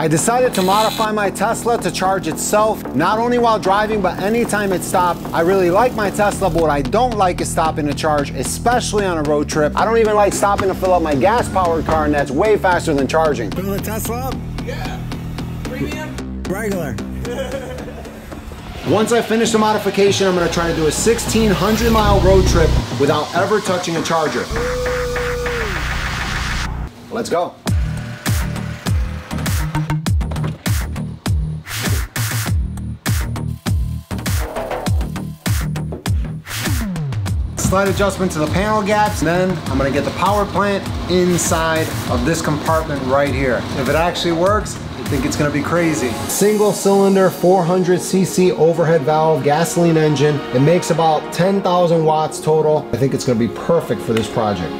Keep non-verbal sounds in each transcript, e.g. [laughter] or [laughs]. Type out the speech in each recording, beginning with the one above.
I decided to modify my Tesla to charge itself, not only while driving, but anytime it stopped. I really like my Tesla, but what I don't like is stopping to charge, especially on a road trip. I don't even like stopping to fill up my gas-powered car, and that's way faster than charging. Fill the Tesla up? Yeah. Premium? Regular. [laughs] Once I finish the modification, I'm gonna try to do a 1600 mile road trip without ever touching a charger. Let's go. Slight adjustment to the panel gaps, and then I'm gonna get the power plant inside of this compartment right here. If it actually works, I think it's gonna be crazy. Single cylinder 400cc overhead valve gasoline engine. It makes about 10,000 watts total. I think it's gonna be perfect for this project.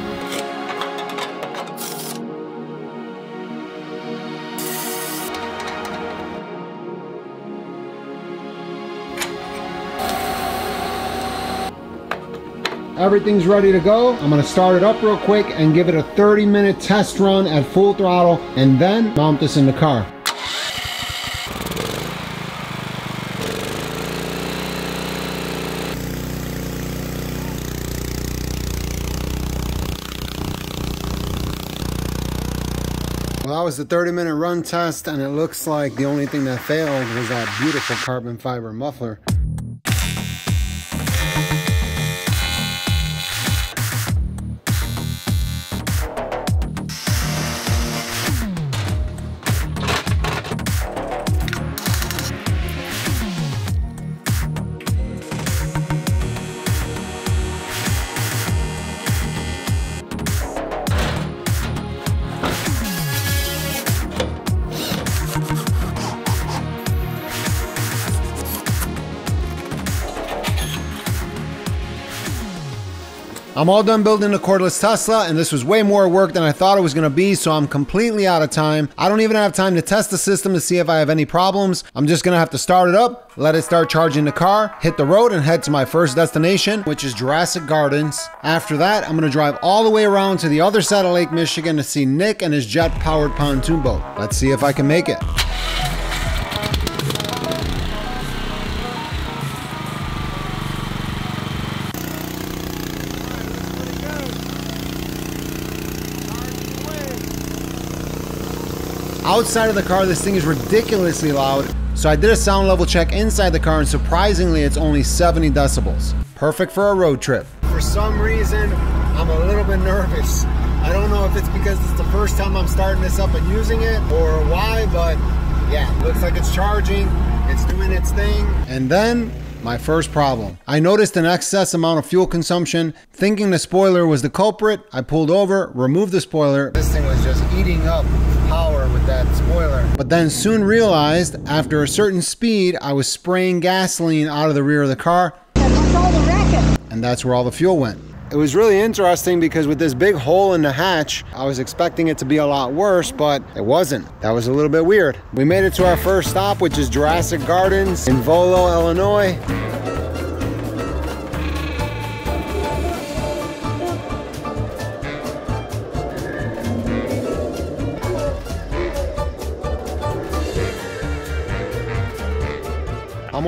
Everything's ready to go. I'm gonna start it up real quick and give it a 30 minute test run at full throttle and then mount this in the car. Well, that was the 30 minute run test and it looks like the only thing that failed was that beautiful carbon fiber muffler. I'm all done building the cordless Tesla, and this was way more work than I thought it was gonna be, so I'm completely out of time. I don't even have time to test the system to see if I have any problems. I'm just gonna have to start it up, let it start charging the car, hit the road, and head to my first destination, which is Jurassic Gardens. After that, I'm gonna drive all the way around to the other side of Lake Michigan to see Nick and his jet-powered pontoon boat. Let's see if I can make it. Outside of the car, this thing is ridiculously loud. So I did a sound level check inside the car and surprisingly it's only 70 decibels. Perfect for a road trip. For some reason, I'm a little bit nervous. I don't know if it's because it's the first time I'm starting this up and using it or why, but yeah, looks like it's charging. It's doing its thing. And then my first problem. I noticed an excess amount of fuel consumption. Thinking the spoiler was the culprit, I pulled over, removed the spoiler. This thing was just eating up that spoiler. But then soon realized after a certain speed, I was spraying gasoline out of the rear of the car. And that's where all the fuel went. It was really interesting because with this big hole in the hatch, I was expecting it to be a lot worse, but it wasn't. That was a little bit weird. We made it to our first stop, which is Jurassic Gardens in Volo, Illinois.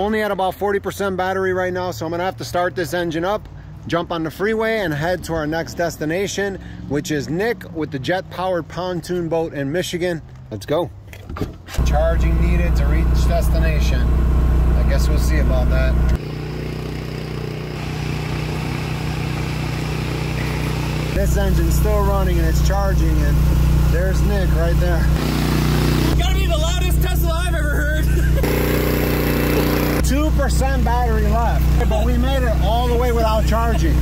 Only at about 40% battery right now, so I'm gonna have to start this engine up, jump on the freeway and head to our next destination, which is Nick with the jet-powered pontoon boat in Michigan. Let's go. Charging needed to reach destination. I guess we'll see about that. This engine's still running and it's charging and there's Nick right there. 2% battery left, but we made it all the way without charging.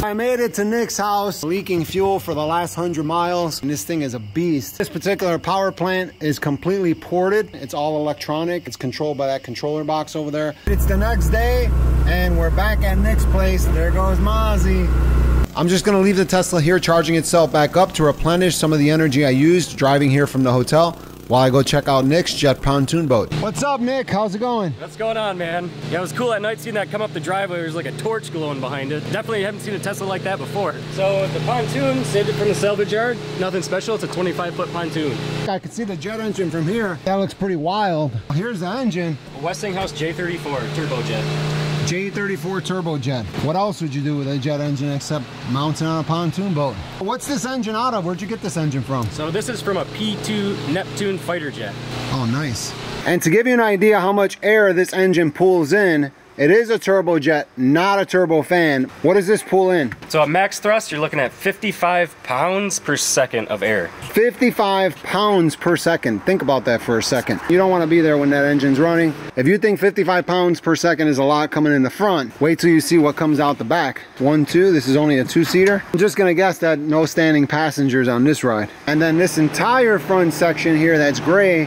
I made it to Nick's house, leaking fuel for the last 100 miles, and this thing is a beast. This particular power plant is completely ported. It's all electronic. It's controlled by that controller box over there. It's the next day, and we're back at Nick's place. There goes Mozzie. I'm just gonna leave the Tesla here charging itself back up to replenish some of the energy I used driving here from the hotel. while I go check out Nick's jet pontoon boat. What's up, Nick? How's it going? What's going on, man? Yeah, it was cool at night seeing that come up the driveway. There's like a torch glowing behind it. Definitely haven't seen a Tesla like that before. So the pontoon, saved it from the salvage yard. Nothing special, it's a 25 foot pontoon. I can see the jet engine from here. That looks pretty wild. Here's the engine. Westinghouse J34 turbojet. J34 turbojet. What else would you do with a jet engine except mounting on a pontoon boat? What's this engine out of? Where'd you get this engine from? So this is from a P2 Neptune fighter jet. Oh, nice. And to give you an idea how much air this engine pulls in, it is a turbojet, not a turbofan. What does this pull in? So at max thrust, you're looking at 55 pounds per second of air. 55 pounds per second. Think about that for a second. You don't want to be there when that engine's running. If you think 55 pounds per second is a lot coming in the front, wait till you see what comes out the back. One, two, this is only a two-seater. I'm just gonna guess that no standing passengers on this ride. And then this entire front section here that's gray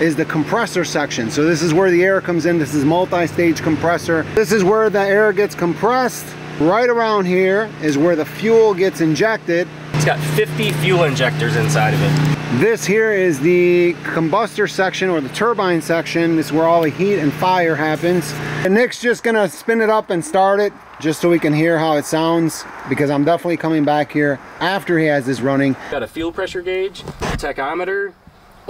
is the compressor section. So this is where the air comes in. This is multi-stage compressor. This is where the air gets compressed. Right around here is where the fuel gets injected. It's got 50 fuel injectors inside of it. This here is the combustor section or the turbine section. This is where all the heat and fire happens. And Nick's just gonna spin it up and start it just so we can hear how it sounds because I'm definitely coming back here after he has this running. Got a fuel pressure gauge, tachometer,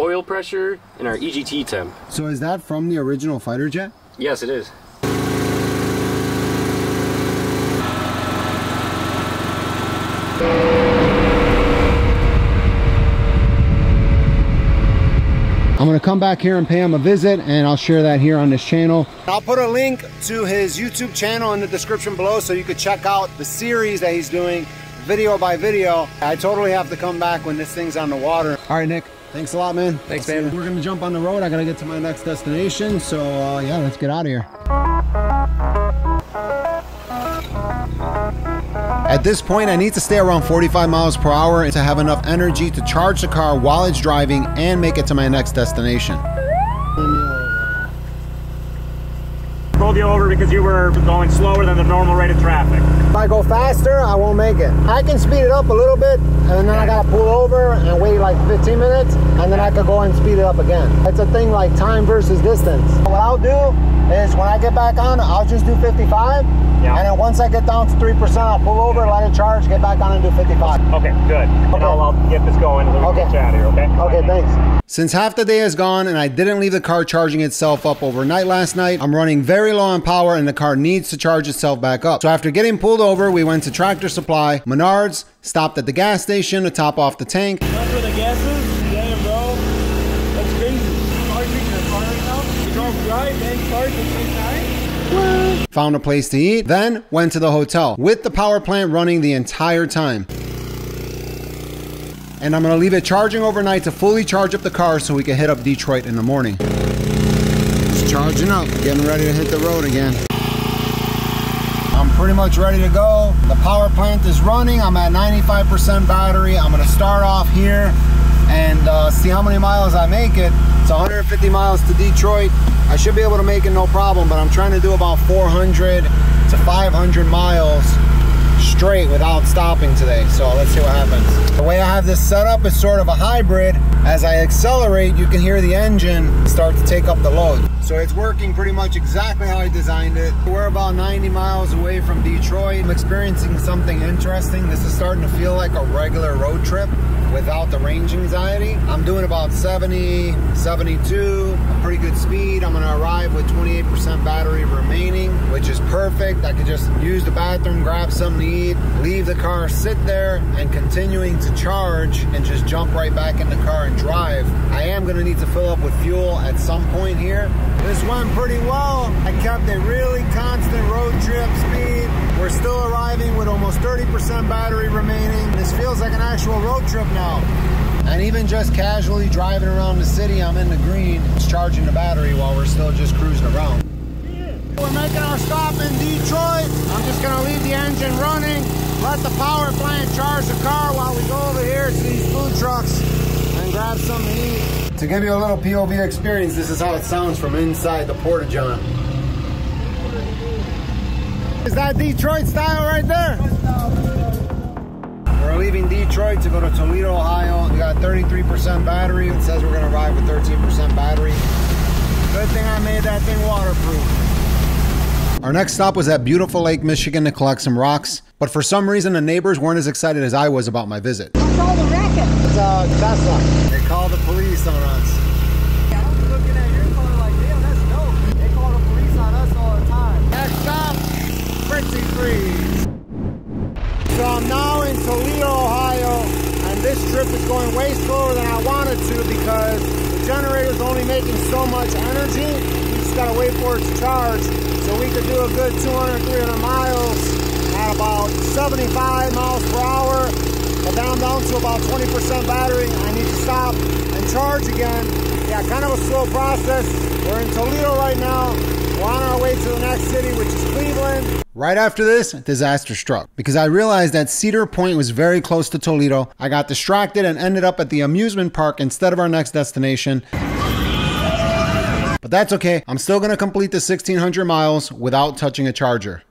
oil pressure, and our EGT temp. So is that from the original fighter jet? Yes, it is. I'm gonna come back here and pay him a visit and I'll share that here on this channel. I'll put a link to his YouTube channel in the description below so you could check out the series that he's doing video by video. I totally have to come back when this thing's on the water. All right, Nick, thanks a lot, man. Thanks, man. We're gonna jump on the road. I gotta get to my next destination. So uh, yeah, let's get out of here. At this point, I need to stay around 45 miles per hour to have enough energy to charge the car while it's driving and make it to my next destination. pulled you over because you were going slower than the normal rate of traffic. If I go faster, I won't make it. I can speed it up a little bit, and then I gotta pull over and wait like 15 minutes, and then I could go and speed it up again. It's a thing like time versus distance. What I'll do is when I get back on, I'll just do 55, Yeah. and then once I get down to 3%, I'll pull over, let it charge, get back on and do 55. Okay, good. And Okay. I'll, I'll get this going and then we Okay. can chat here, okay? Okay, thanks. Since half the day is gone and I didn't leave the car charging itself up overnight last night, I'm running very low on power and the car needs to charge itself back up. So after getting pulled over, we went to Tractor Supply, Menards, stopped at the gas station to top off the tank, That's where the gas is? Damn, bro. That's crazy. Charging your car right now? You drove drive and charge at the same time? found a place to eat, then went to the hotel with the power plant running the entire time. And I'm gonna leave it charging overnight to fully charge up the car so we can hit up Detroit in the morning. It's charging up, getting ready to hit the road again. Pretty much ready to go. The power plant is running. I'm at 95% battery. I'm gonna start off here and uh, see how many miles I make it. It's 150 miles to Detroit. I should be able to make it no problem, but I'm trying to do about 400 to 500 miles straight without stopping today. So let's see what happens. The way I have this set up is sort of a hybrid. As I accelerate, you can hear the engine start to take up the load. So it's working pretty much exactly how I designed it. We're about 90 miles away from Detroit. I'm experiencing something interesting. This is starting to feel like a regular road trip without the range anxiety. I'm doing about 70, 72, a pretty good speed. I'm gonna arrive with 28% battery remaining, which is perfect. I could just use the bathroom, grab something to eat, leave the car, sit there, and continuing to charge and just jump right back in the car and drive. I am gonna need to fill up with fuel at some point here. This went pretty well. I kept a really constant road trip speed. We're still arriving with almost 30% battery remaining. This feels like an actual road trip now. And even just casually driving around the city, I'm in the green. It's charging the battery while we're still just cruising around. We're making our stop in Detroit. I'm just gonna leave the engine running, let the power plant charge the car while we go over here to these food trucks grab to give you a little POV experience, this is how it sounds from inside the Porta-John. Is that Detroit style right there? We're leaving Detroit to go to Toledo, Ohio. We got 33% battery. It says we're gonna arrive with 13% battery. Good thing I made that thing waterproof. Our next stop was at beautiful Lake Michigan to collect some rocks, but for some reason the neighbors weren't as excited as I was about my visit. What's all the racket? It's a Tesla. They call the police on us. I'm looking at your car like, damn, that's dope. They call the police on us all the time. Next stop, Fritzie Freeze. So I'm now in Toledo, Ohio, and this trip is going way slower than I wanted to because the generator's only making so much energy. You just gotta wait for it to charge. So we could do a good 200, 300 miles at about 75 miles per hour. But then I'm down to about 20% battery. I need to stop and charge again. Yeah, kind of a slow process. We're in Toledo right now. We're on our way to the next city, which is Cleveland. Right after this, disaster struck because I realized that Cedar Point was very close to Toledo. I got distracted and ended up at the amusement park instead of our next destination. But that's okay. I'm still going to complete the 1600 miles without touching a charger.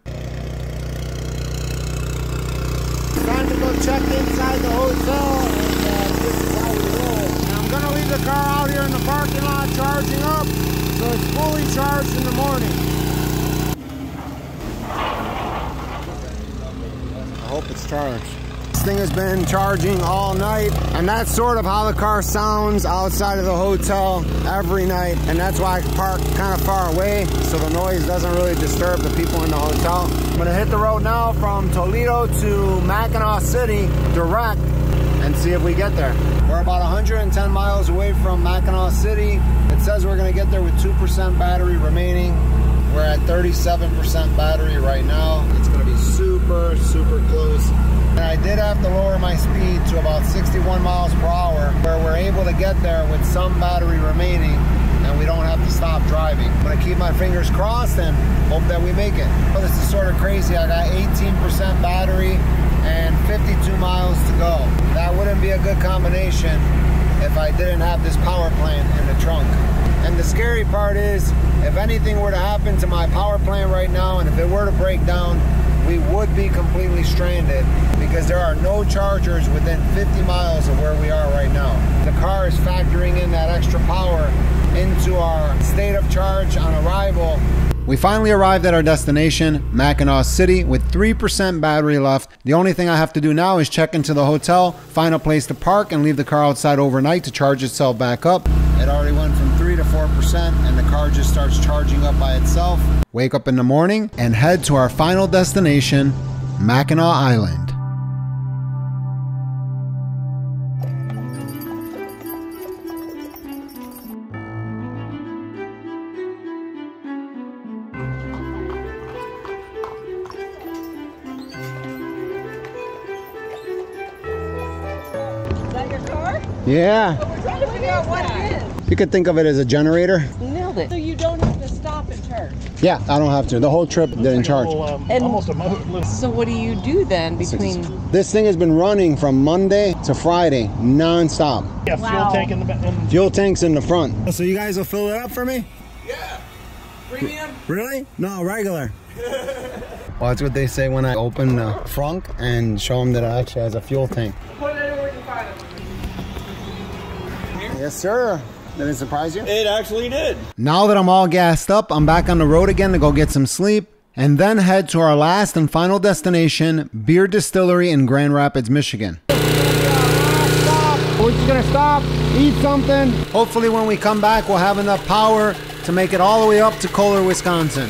Time to go check inside the hotel and uh, this is how we roll. And I'm going to leave the car out here in the parking lot charging up so it's fully charged in the morning. I hope it's charged. This thing has been charging all night, and that's sort of how the car sounds outside of the hotel every night. And that's why I park kind of far away so the noise doesn't really disturb the people in the hotel. I'm gonna hit the road now from Toledo to Mackinaw City direct and see if we get there. We're about 110 miles away from Mackinaw City. It says we're gonna get there with 2% battery remaining. We're at 37% battery right now. It's gonna be super, super close. And I did have to lower my speed to about 61 miles per hour, where we're able to get there with some battery remaining and we don't have to stop driving. But I'm gonna keep my fingers crossed and hope that we make it. But this is sort of crazy. I got 18% battery and 52 miles to go. That wouldn't be a good combination if I didn't have this power plant in the trunk. And the scary part is, if anything were to happen to my power plant right now, and if it were to break down, we would be completely stranded because there are no chargers within 50 miles of where we are right now. The car is factoring in that extra power into our state of charge on arrival. We finally arrived at our destination, Mackinaw City, with 3% battery left. The only thing I have to do now is check into the hotel, find a place to park, and leave the car outside overnight to charge itself back up. It already went from 3 to 4%, and the car just starts charging up by itself. Wake up in the morning and head to our final destination, Mackinac Island. Is that your car? Yeah, We're trying to figure out what it is. you could think of it as a generator. Nailed it. So you don't have to stop and charge. Yeah, I don't have to. The whole trip didn't charge. Um, and- almost a mo- little- So what do you do then between? This thing has been running from Monday to Friday, non-stop. yeah, Wow. fuel tank in the back. Fuel tanks in the front. Oh, so you guys will fill it up for me? Yeah. Premium? Really? No, regular. [laughs] well, that's what they say when I open the front and show them that it actually has a fuel tank. Put it anywhere you can find it. Yes, sir. Did it surprise you? It actually did. Now that I'm all gassed up, I'm back on the road again to go get some sleep and then head to our last and final destination, Bier Distillery in Grand Rapids, Michigan. We're just gonna stop, eat something. Hopefully, when we come back, we'll have enough power to make it all the way up to Kohler, Wisconsin.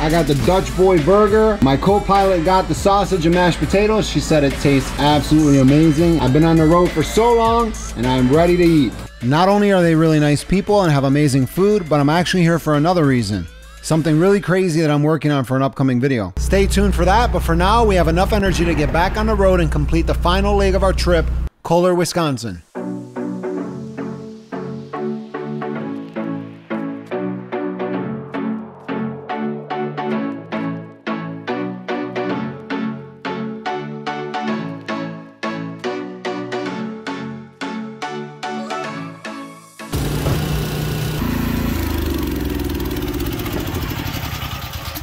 I got the Dutch Boy Burger. My co-pilot got the sausage and mashed potatoes. She said it tastes absolutely amazing. I've been on the road for so long and I'm ready to eat. Not only are they really nice people and have amazing food, but I'm actually here for another reason. Something really crazy that I'm working on for an upcoming video. Stay tuned for that, but for now, we have enough energy to get back on the road and complete the final leg of our trip, Kohler, Wisconsin.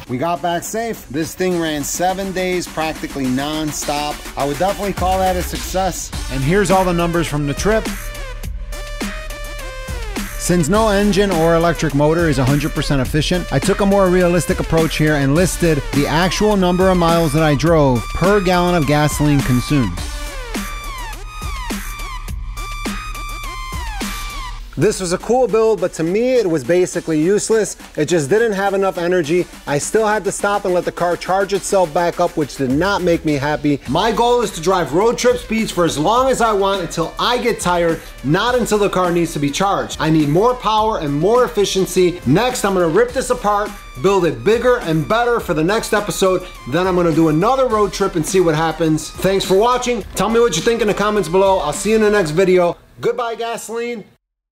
We got back safe. This thing ran seven days, practically non-stop. I would definitely call that a success. And here's all the numbers from the trip. Since no engine or electric motor is 100% efficient, I took a more realistic approach here and listed the actual number of miles that I drove per gallon of gasoline consumed. This was a cool build, but to me it was basically useless. It just didn't have enough energy. I still had to stop and let the car charge itself back up, which did not make me happy. My goal is to drive road trip speeds for as long as I want until I get tired, not until the car needs to be charged. I need more power and more efficiency. Next, I'm gonna rip this apart, build it bigger and better for the next episode. Then I'm gonna do another road trip and see what happens. Thanks for watching. Tell me what you think in the comments below. I'll see you in the next video. Goodbye, gasoline.